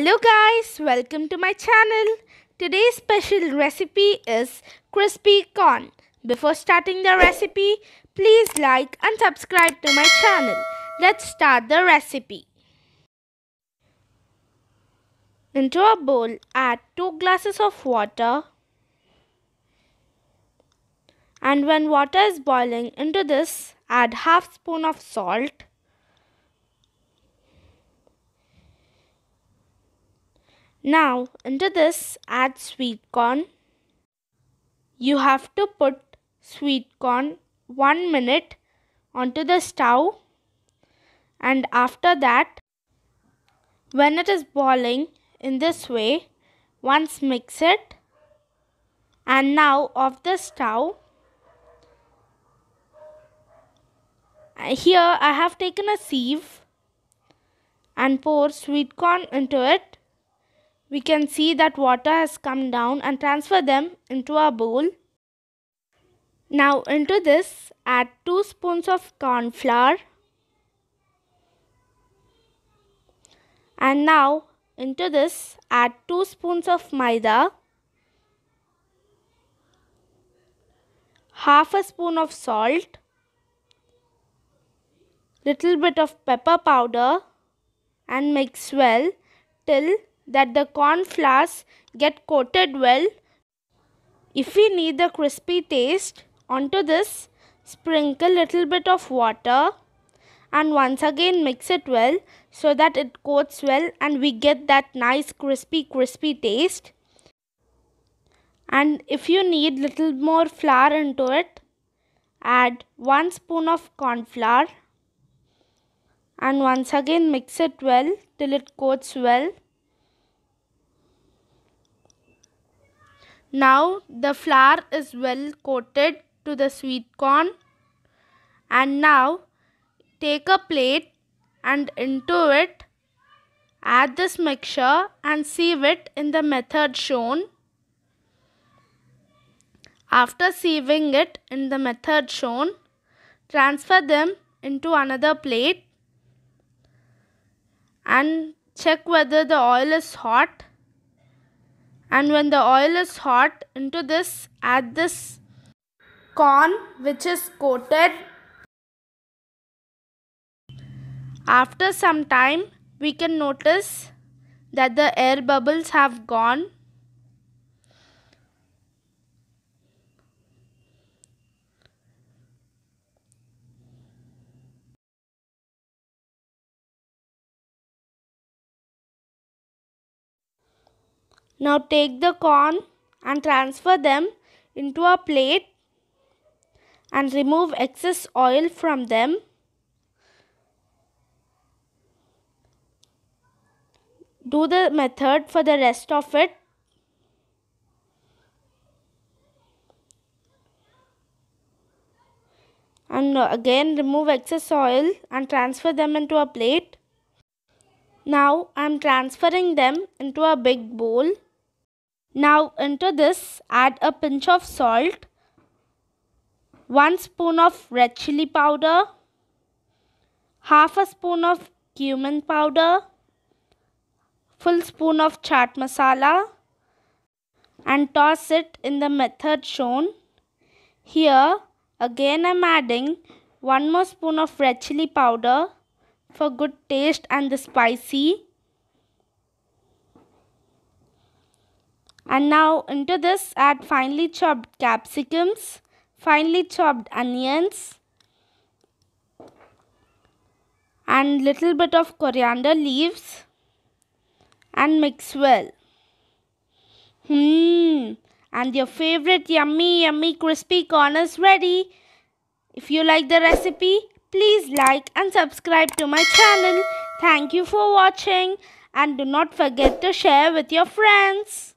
Hello guys, welcome to my channel. Today's special recipe is crispy corn. Before starting the recipe, please like and subscribe to my channel. Let's start the recipe. Into a bowl, add 2 glasses of water. And when water is boiling, into this add half spoon of salt. Now into this add sweet corn. You have to put sweet corn 1 minute onto the stove. And after that when it is boiling in this way once mix it. And now off the stove. Here I have taken a sieve and pour sweet corn into it we can see that water has come down and transfer them into a bowl. Now into this add 2 spoons of corn flour and now into this add 2 spoons of maida. Half a spoon of salt. Little bit of pepper powder. And mix well till that the corn flours get coated well. If we need the crispy taste, onto this sprinkle little bit of water and once again mix it well so that it coats well and we get that nice crispy crispy taste. And if you need little more flour into it, add 1 spoon of corn flour and once again mix it well till it coats well. Now the flour is well coated to the sweet corn. And now take a plate and into it. Add this mixture and sieve it in the method shown. After sieving it in the method shown, transfer them into another plate. And check whether the oil is hot and when the oil is hot into this add this corn which is coated. After some time we can notice that the air bubbles have gone Now take the corn and transfer them into a plate and remove excess oil from them. Do the method for the rest of it. And again remove excess oil and transfer them into a plate. Now I am transferring them into a big bowl. Now into this add a pinch of salt, 1 spoon of red chili powder, half a spoon of cumin powder, full spoon of chaat masala and toss it in the method shown. Here again I am adding 1 more spoon of red chili powder for good taste and the spicy And now into this add finely chopped capsicums, finely chopped onions and little bit of coriander leaves and mix well. Hmm. And your favorite yummy yummy crispy corn is ready. If you like the recipe, please like and subscribe to my channel. Thank you for watching and do not forget to share with your friends.